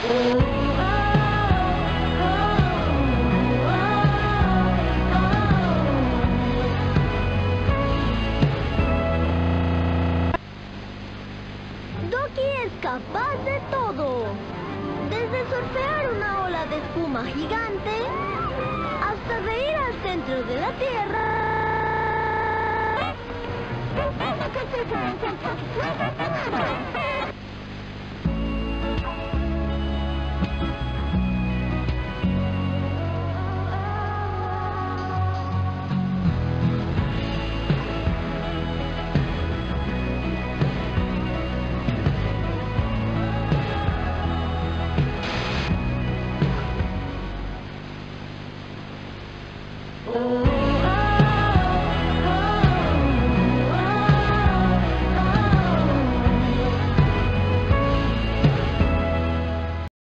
Doki es capaz de todo. Desde surfear una ola de espuma gigante hasta de ir al centro de la Tierra. Oh.